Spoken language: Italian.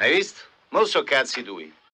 Hai visto? Non so cazzi tui.